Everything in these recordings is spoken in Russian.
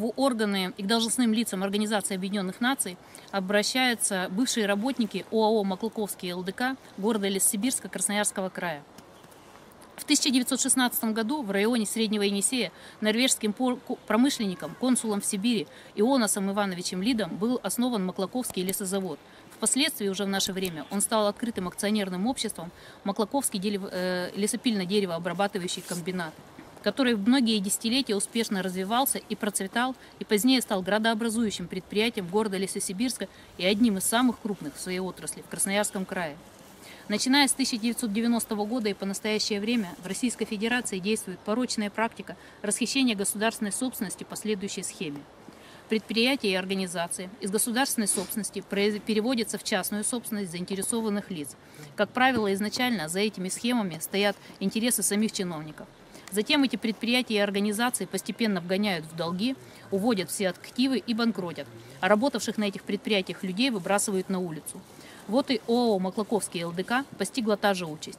В органы и к должностным лицам Организации Объединенных Наций обращаются бывшие работники ОАО «Маклаковский ЛДК» города Лессибирска Красноярского края. В 1916 году в районе Среднего Енисея норвежским промышленником, консулом в Сибири Ионасом Ивановичем Лидом был основан Маклаковский лесозавод. Впоследствии, уже в наше время, он стал открытым акционерным обществом Маклаковский э, лесопильно-деревообрабатывающий комбинат который в многие десятилетия успешно развивался и процветал, и позднее стал градообразующим предприятием города Лесосибирска и одним из самых крупных в своей отрасли в Красноярском крае. Начиная с 1990 года и по настоящее время в Российской Федерации действует порочная практика расхищения государственной собственности по следующей схеме. Предприятия и организации из государственной собственности переводятся в частную собственность заинтересованных лиц. Как правило, изначально за этими схемами стоят интересы самих чиновников. Затем эти предприятия и организации постепенно вгоняют в долги, уводят все активы и банкротят, а работавших на этих предприятиях людей выбрасывают на улицу. Вот и ООО «Маклаковский ЛДК» постигла та же участь.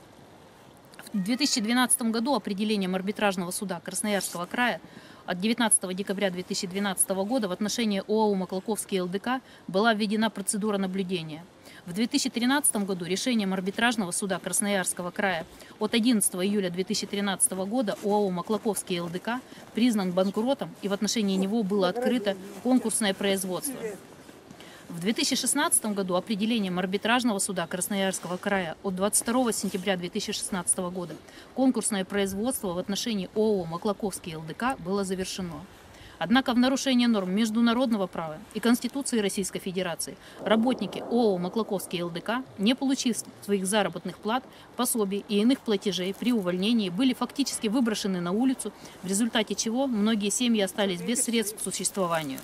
В 2012 году определением арбитражного суда Красноярского края от 19 декабря 2012 года в отношении ОАО «Маклаковский ЛДК» была введена процедура наблюдения – в 2013 году решением арбитражного суда Красноярского края от 11 июля 2013 года ОАО «Маклаковский ЛДК» признан банкротом и в отношении него было открыто конкурсное производство. В 2016 году определением арбитражного суда Красноярского края от 22 сентября 2016 года конкурсное производство в отношении ООО «Маклаковский ЛДК» было завершено. Однако в нарушение норм международного права и Конституции Российской Федерации работники ООО «Маклаковский ЛДК», не получив своих заработных плат, пособий и иных платежей при увольнении, были фактически выброшены на улицу, в результате чего многие семьи остались без средств к существованию.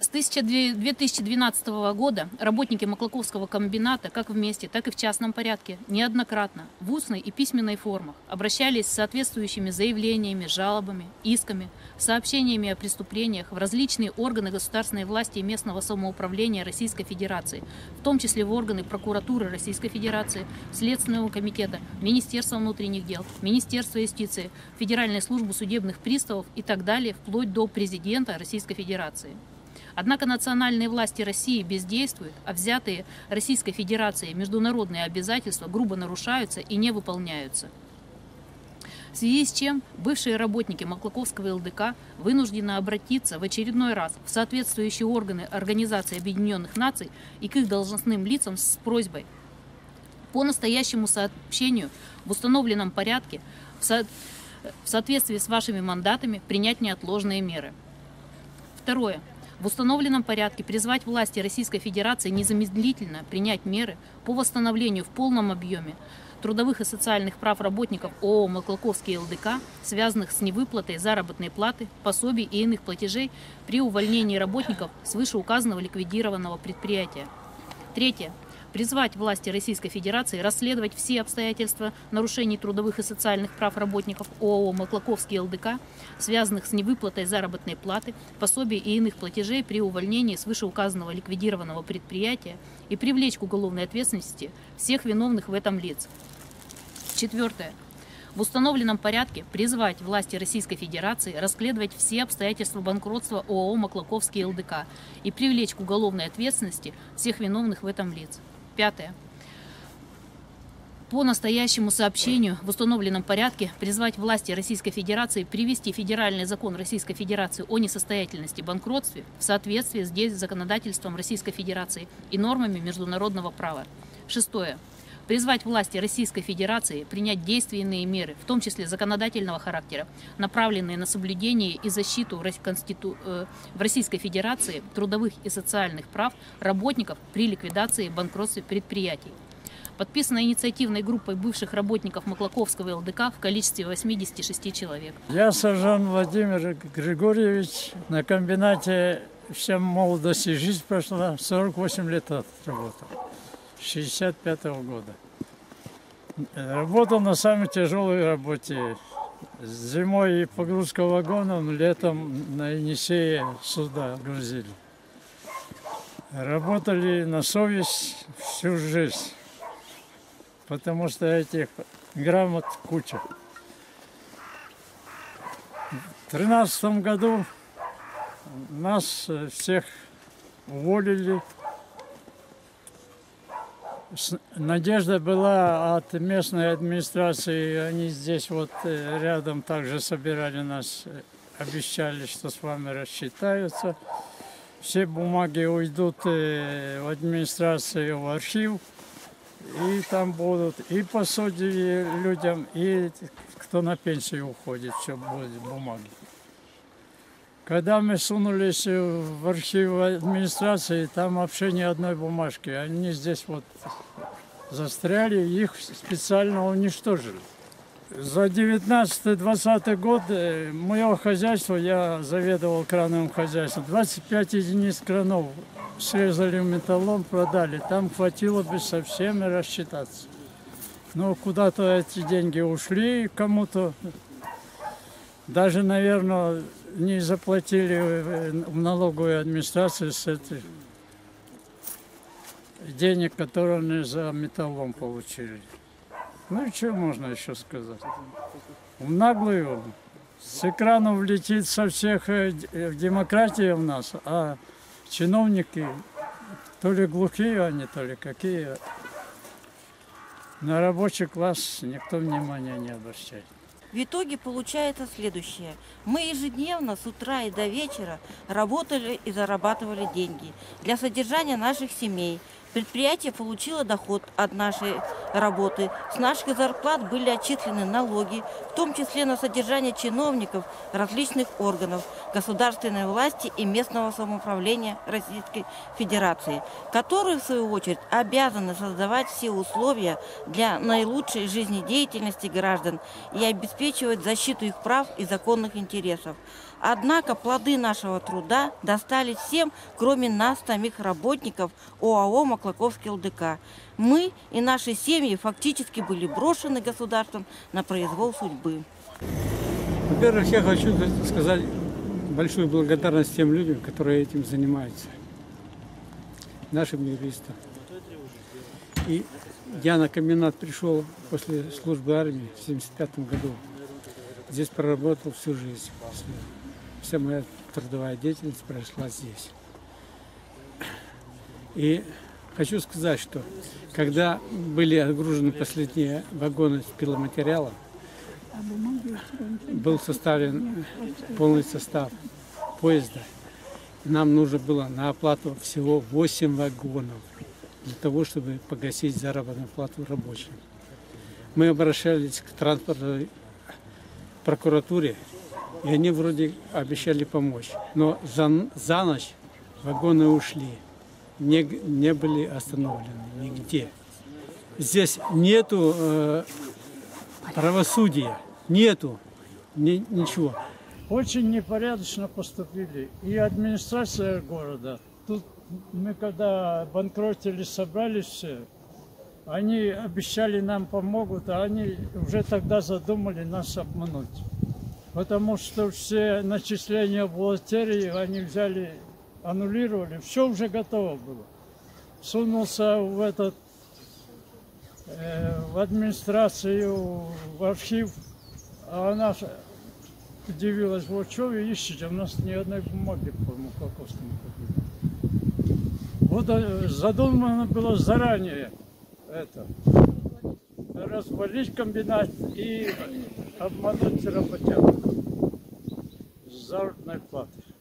С 2012 года работники Маклаковского комбината как вместе, так и в частном порядке неоднократно в устной и письменной формах обращались с соответствующими заявлениями, жалобами, исками, сообщениями о преступлениях в различные органы государственной власти и местного самоуправления Российской Федерации, в том числе в органы прокуратуры Российской Федерации, Следственного комитета, Министерства внутренних дел, Министерства юстиции, Федеральной службы судебных приставов и так далее, вплоть до президента Российской Федерации. Однако национальные власти России бездействуют, а взятые Российской Федерацией международные обязательства грубо нарушаются и не выполняются. В связи с чем бывшие работники Маклаковского ЛДК вынуждены обратиться в очередной раз в соответствующие органы Организации Объединенных Наций и к их должностным лицам с просьбой по настоящему сообщению в установленном порядке в, со в соответствии с вашими мандатами принять неотложные меры. Второе в установленном порядке призвать власти Российской Федерации незамедлительно принять меры по восстановлению в полном объеме трудовых и социальных прав работников ООО «Маклаковский ЛДК», связанных с невыплатой заработной платы, пособий и иных платежей при увольнении работников с вышеуказанного ликвидированного предприятия. Третье призвать власти Российской Федерации расследовать все обстоятельства нарушений трудовых и социальных прав работников ООО «Маклаковский ЛДК», связанных с невыплатой заработной платы, пособий и иных платежей при увольнении с вышеуказанного ликвидированного предприятия и привлечь к уголовной ответственности всех виновных в этом лиц. Четвертое в установленном порядке призвать власти Российской Федерации расследовать все обстоятельства банкротства ООО «Маклаковский ЛДК» и привлечь к уголовной ответственности всех виновных в этом лиц. Пятое. По настоящему сообщению в установленном порядке призвать власти Российской Федерации привести федеральный закон Российской Федерации о несостоятельности банкротстве в соответствии с законодательством Российской Федерации и нормами международного права. Шестое призвать власти Российской Федерации принять действенные меры, в том числе законодательного характера, направленные на соблюдение и защиту э, в Российской Федерации трудовых и социальных прав работников при ликвидации банкротства предприятий. Подписана инициативной группой бывших работников Маклаковского ЛДК в количестве 86 человек. Я Сажан Владимир Григорьевич на комбинате вся молодость и жизнь прошла, 48 лет отработал. 65 -го года. Работал на самой тяжелой работе. Зимой и погрузка вагонов, летом на Енисее суда грузили. Работали на совесть всю жизнь, потому что этих грамот куча. В тринадцатом году нас всех уволили. Надежда была от местной администрации, они здесь вот э, рядом также собирали нас, э, обещали, что с вами рассчитаются. Все бумаги уйдут э, в администрацию, в архив, и там будут и пособия людям, и кто на пенсию уходит, все будет бумаги. Когда мы сунулись в архив администрации, там вообще ни одной бумажки. Они здесь вот застряли, их специально уничтожили. За 19-20 год э, мое хозяйство, я заведовал крановым хозяйством, 25 единиц кранов срезали металлом, продали. Там хватило бы со всеми рассчитаться. Но куда-то эти деньги ушли кому-то. Даже, наверное, не заплатили э, в налоговую администрацию с этих денег, которые они за металлом получили. Ну и что можно еще сказать? В наглую с экранов летит со всех э, э, демократия у нас, а чиновники то ли глухие они, то ли какие. На рабочий класс никто внимания не обращает. В итоге получается следующее. Мы ежедневно с утра и до вечера работали и зарабатывали деньги для содержания наших семей. Предприятие получило доход от нашей работы. С наших зарплат были отчислены налоги, в том числе на содержание чиновников различных органов государственной власти и местного самоуправления Российской Федерации, которые, в свою очередь, обязаны создавать все условия для наилучшей жизнедеятельности граждан и обеспечивать защиту их прав и законных интересов. Однако плоды нашего труда достались всем, кроме нас, самих работников ОАО «Маклаковский ЛДК». Мы и наши семьи фактически были брошены государством на произвол судьбы. Во-первых, я хочу сказать большую благодарность тем людям, которые этим занимаются, нашим юристам. И я на комбинат пришел после службы армии в 1975 году. Здесь проработал всю жизнь. Вся моя трудовая деятельность прошла здесь. И хочу сказать, что когда были отгружены последние вагоны с пиломатериалом, был составлен полный состав поезда. Нам нужно было на оплату всего 8 вагонов для того, чтобы погасить заработную плату рабочим. Мы обращались к транспортной прокуратуре, и они вроде обещали помочь. Но за, за ночь вагоны ушли, не, не были остановлены нигде. Здесь нету э, правосудия, нету ни- ничего. Очень непорядочно поступили. И администрация города. Тут мы когда банкротили, собрались все, они обещали нам помогут, а они уже тогда задумали нас обмануть. Потому что все начисления бухгалтерии они взяли, аннулировали, все уже готово было. Сунулся в этот э, в администрацию, в архив, а она удивилась, вот что вы ищете, у нас ни одной бумаги по кабинету. Вот э, задумано было заранее это, развалить комбинат и обмануть работяг с заработной платой.